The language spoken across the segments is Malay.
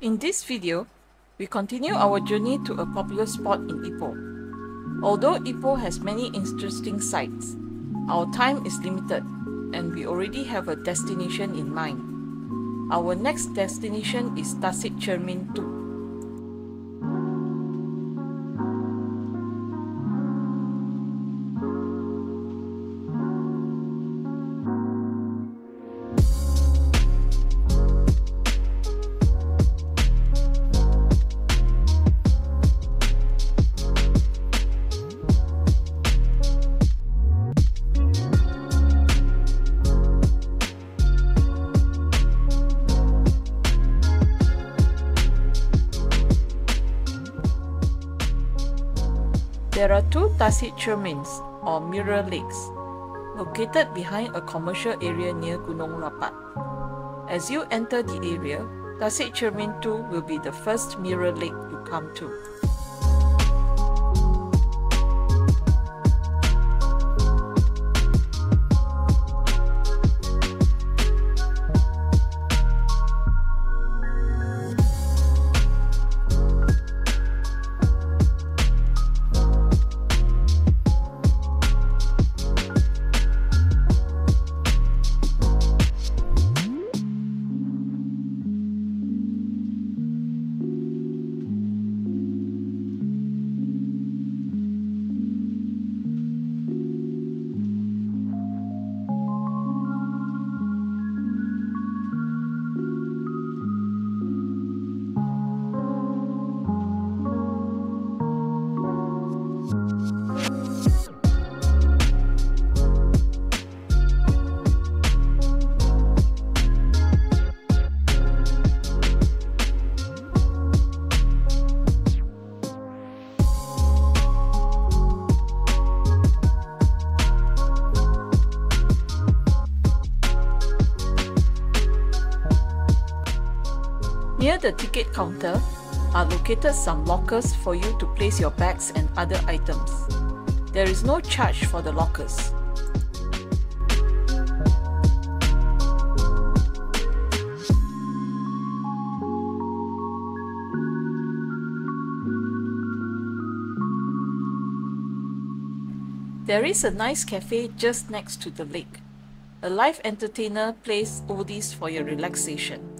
In this video, we continue our journey to a popular spot in Ipoh. Although Ipoh has many interesting sights, our time is limited and we already have a destination in mind. Our next destination is Tasik Cermin 2. There are two Tasik Cermins or mirror lakes located behind a commercial area near Gunung Rapat. As you enter the area, Tasik Cermin 2 will be the first mirror lake you come to. Near the ticket counter are located some lockers for you to place your bags and other items. There is no charge for the lockers. There is a nice cafe just next to the lake. A live entertainer plays oldies for your relaxation.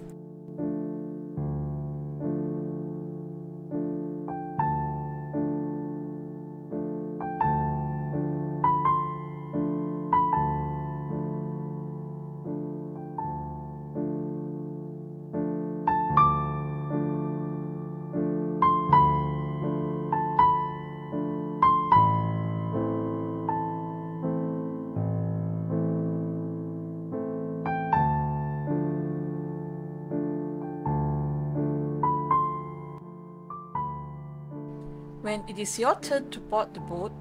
When it is your turn to board the boat,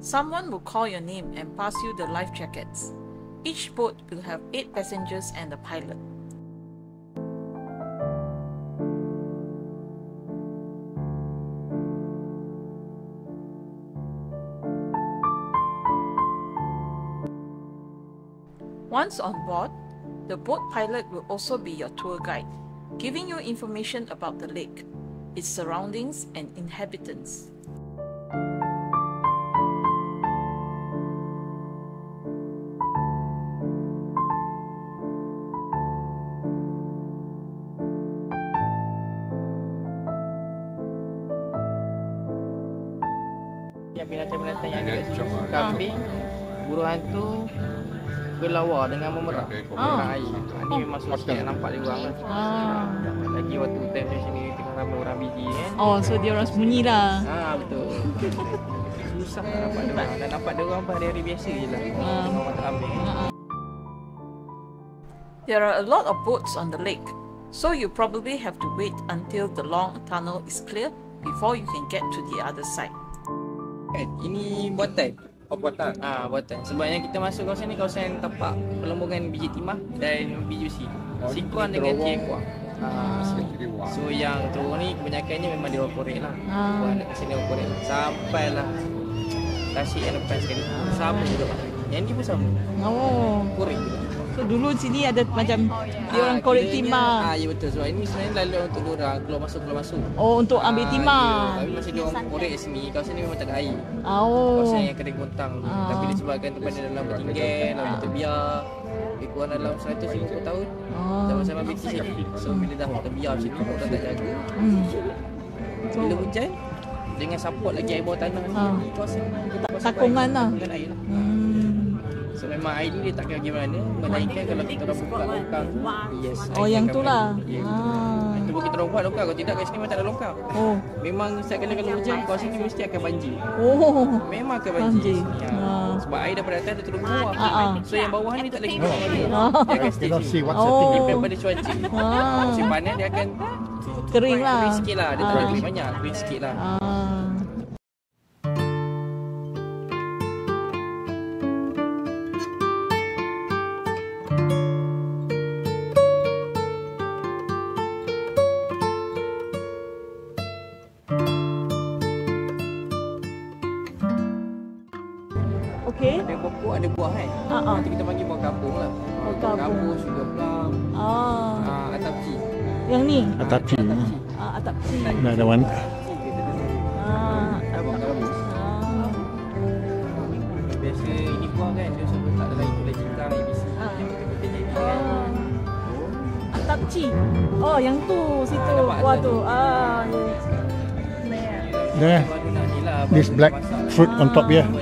someone will call your name and pass you the life jackets. Each boat will have 8 passengers and a pilot. Once on board, the boat pilot will also be your tour guide, giving you information about the lake, its surroundings, and inhabitants. binatang-binatang yang kambing berlawa dengan memerah. Memerah Ah. air. Ha, ni memang susah nak nampak dia orang lah Ah. lagi waktu time macam sini tengah ramai orang biji kan. Oh, so dia orang sembunyi lah. ha betul. Susah nak nampak dia orang dan nampak dia orang pada hari biasa je lah. Ah. tengok mata kambing There are a lot of boats on the lake, so you probably have to wait until the long tunnel is clear before you can get to the other side. kan ini buatan Oh, buatan. Ah, buatan. Sebabnya kita masuk kawasan ni kawasan tapak pelembungan biji timah dan biji besi. Oh, Sikuan dengan terowong. tiekua. Ah. So yang turun ni kebanyakannya memang di korek lah. Ah. Buat dekat sini korek. Sampailah Tasik yang lepas sekali. Sama juga. Yang ni pun sama. Oh. Korek juga. So dulu sini ada macam dia orang korek kiranya- timah. Ah, ya betul. Sebab ini sebenarnya lalu untuk orang keluar masuk keluar masuk. Oh untuk ambil Ah, timah. ya. Tapi masa dia orang korek kat sini, kawasan ni memang tak ada air. Oh. Kawasan yang kering gontang tu. Ah. Tapi disebabkan tempat dia dalam bertinggal, dalam terbiar. Lebih kurang dalam 150 tahun. Oh. Sama-sama British sini. So bila dah terbiar macam ni, orang tak jaga. Hmm. Bila hujan, dengan support lagi air bawah tanah ni, Ah. kawasan Takungan lah. Takungan air lah. Hmm. So memang air ni dia tak kira gimana Melainkan kalau kita orang buka longkang Yes Oh yang tu lah. Ah. Itu pun kita orang buat longkang Kalau tidak kat sini memang tak ada longkang Oh. Memang setiap kali kalau hujan Kawasan ni mesti akan banjir Oh. Memang akan Banjir. banjir, Ya. Ah. Sebab air daripada atas dia turun ke bawah Ah, ah. So yang bawah ni tak boleh kita Ah. Dia akan stay sini Oh. happening. Depend pada cuaca. Musim panas dia akan Kering lah. Kering sikit lah Dia tak kering banyak Kering sikit lah Atapi. Ah, atap si. Another one. Ah. Ah. Biasa ini kan Dia tak ABC Ah. Ah. Oh, yang tu situ. Ah, Buah tu. Ah. There. Ni lah This black lah. fruit on top here. Oh,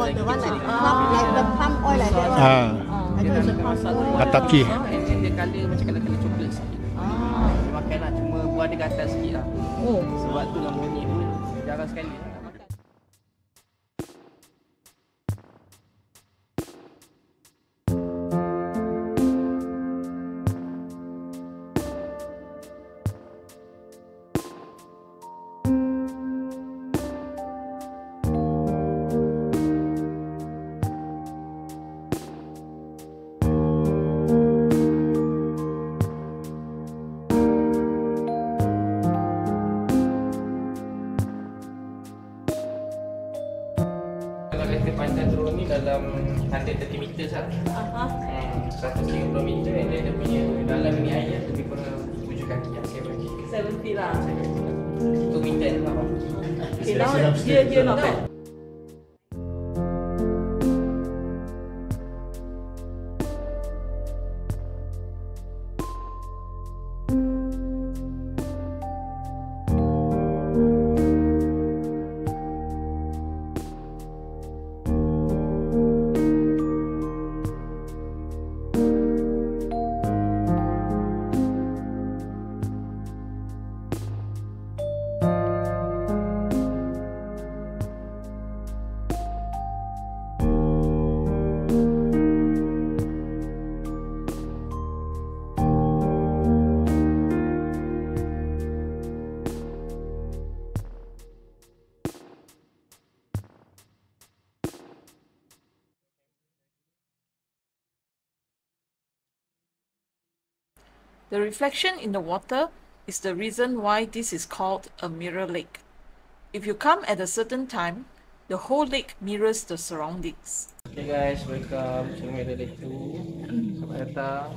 lagi the one like plum, like the palm oil like that. Ah. Ah. Dia dah nak masak tu Atapci. And Dia gatal sikit lah Oh. Sebab tu lah bunyi pun Jarang sekali turun ni dalam 130 meter lah Aha. Hmm, 130 meter and then dia punya dalam ni air lebih kurang 7 kaki lah saya bagi 7 feet lah. 2 meter lah Okay, now dia dia not bad. The reflection in the water is the reason why this is called a mirror lake. If you come at a certain time, the whole lake mirrors the surroundings. Okay guys, welcome to Mirror Lake 2 Selamat datang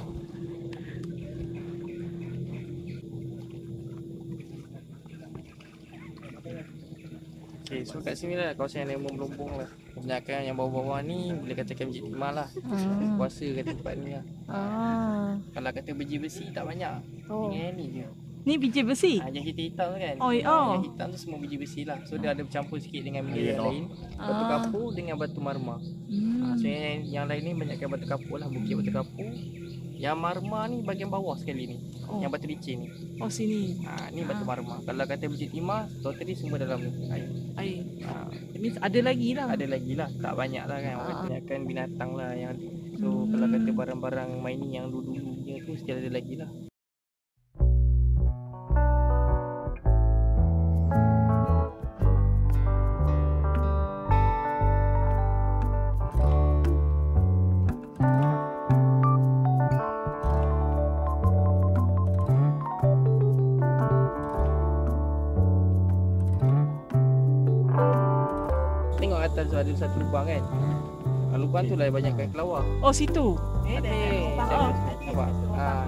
Okay, so kat sini lah kawasan yang melumbung lah Kebanyakan yang bawah-bawah ni boleh katakan biji timah lah Hmm. Kuasa kat tempat ni lah Ah. Kalau kata biji besi tak banyak Oh. Dengan ni je Ni biji besi. ha, Yang hitam-hitam tu kan Oh. Ah, Yang hitam tu semua biji besi lah So dia ada bercampur sikit dengan mineral yang lain Batu Ah. kapur dengan batu marmar Hmm. Ha, so yang, yang lain ni banyakkan batu kapur lah, bukit batu kapur. Yang marmar ni bahagian bawah sekali ni. Oh. Yang batu licin ni. Oh sini. Ha, ni batu marmar. Kalau kata biji timah, totally semua dalam ni. Air. Air. Ha, That means ada lagi lah. ada lagi lah, tak banyak lah kan. Orang Ah. kebanyakan binatang lah yang ada. So Hmm. kalau kata barang-barang mining yang dulu-dulu punya tu still ada lagi lah. Satu lubang kan. Lubang tu lah banyak kain kelawar. Oh situ. Ada. Oh. Nampak? Ah,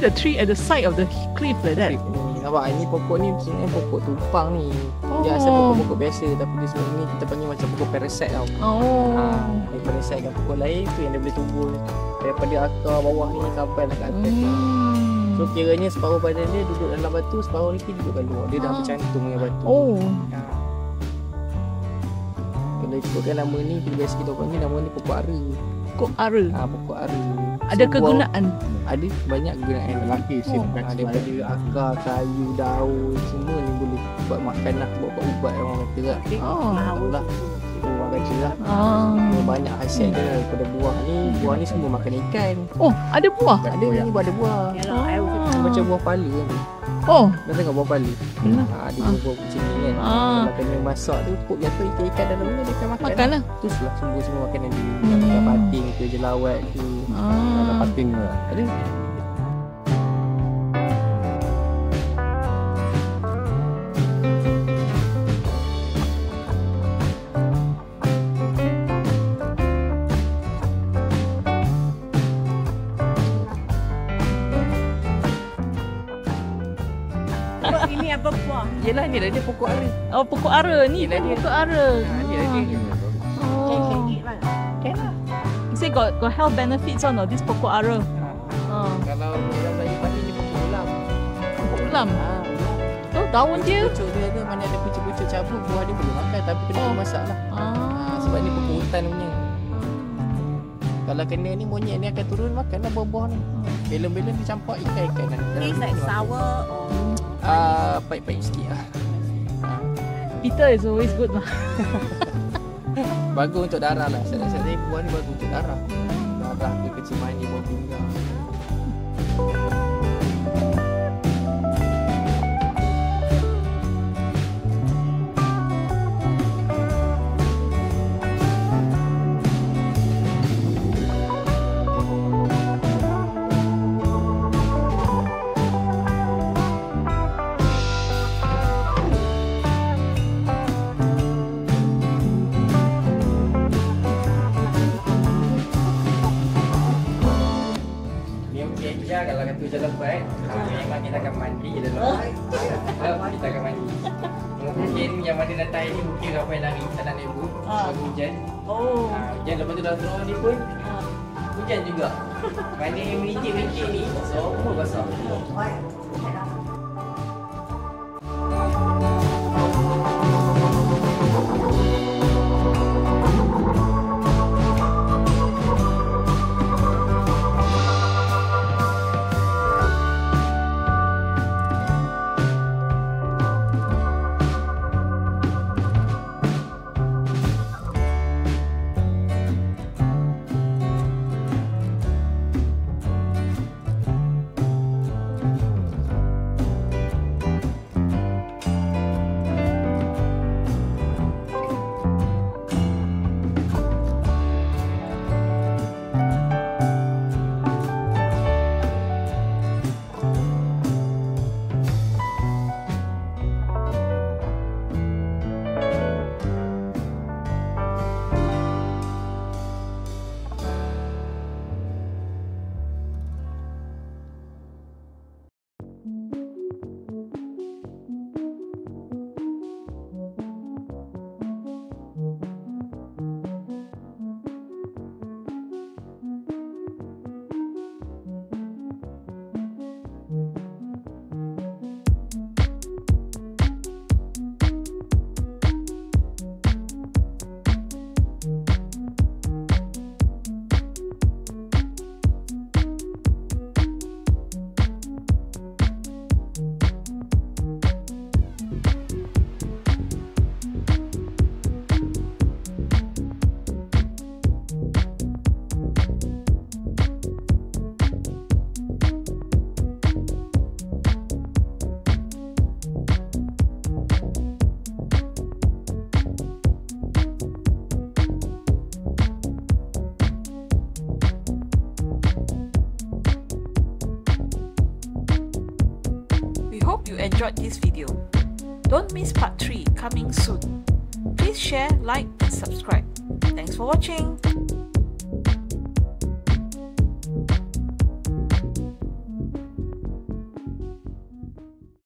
see the tree at the side of the cliff like that. Ni, nampak ini pokok ni sebenarnya pokok tumpang ni. Dia asal Oh. pokok-pokok biasa tapi dia sebenarnya ni kita panggil macam pokok parasite tau. Oh. Ha, dia parasite kat pokok lain tu yang dia boleh tumbuh daripada akar bawah ni sampai lah kat atas. Hmm. So kiranya separuh badan dia duduk dalam batu, separuh lagi duduk kat luar. Dia dah Ah. bercantum dengan batu. Oh. Ha. Kalau ikutkan nama ni, kita biasa kita panggil nama ni pokok ara. Kok ara. Ha, pokok ara. Ada Sebuah- kegunaan. Ada banyak kegunaan. Lelaki Oh. sini Ha, daripada akar, kayu, daun, semua ni boleh buat makan lah, buat buat ubat orang kata lah. Oh. lah. Orang kata lah. Ah. Banyak hasil dia daripada buah ni. Buah ni semua makan ikan. Oh, ada buah. Ada ni buah ada buah. Ah. Macam buah pala kan. Oh. Dah tengok buah pala? Hmm. Ha, ada buah-buah macam ni kan. Ah. Kalau kena masak tu, put jatuh ikan-ikan dalam ni dia akan makan. Makan lah. Lah semua semua makanan dia. Hmm. Hmm. Pating ke, jelawat ke. Ada Ah. pating ke? Ada. Buah? Yelah ni dah dia pokok ara. Oh, pokok ara. Ni Yelah dia. pokok ara. Ha, ni dah dia. Oh. Kan lah. You say got got health benefits on this pokok ara. Ha. Ah. Kalau orang Melayu panggil dia pokok ulam. Pokok ulam. Ha, Oh, daun dia. Pucuk dia tu mana ada pucuk-pucuk cabut buah dia boleh makan tapi kena Oh. masak lah. Ha, Ah. sebab ni pokok hutan punya. Kalau kena ni monyet ni akan turun makan lah buah-buah ni. Belon-belon dia campak ikan-ikan lah. Tastes ni like sour. Ah, pahit-pahit sikit lah. Bitter is always good lah. Bagus untuk darah lah. Saya rasa buah ni bagus untuk darah. Darah ke kecil manis, buah pinggang. Kalau kata hujan lebat. Memang kita akan mandi je dalam. Lepas kita akan mandi. Mungkin yang mana datang ni mungkin ramai lari tak nak. Ah. Bagi hujan. Oh. Hujan lepas tu dalam draw ni pun hujan juga. Mana yang merincik-merincik ni semua basah. Enjoyed this video. Don't miss part 3 coming soon. Please share, like and subscribe. Thanks for watching.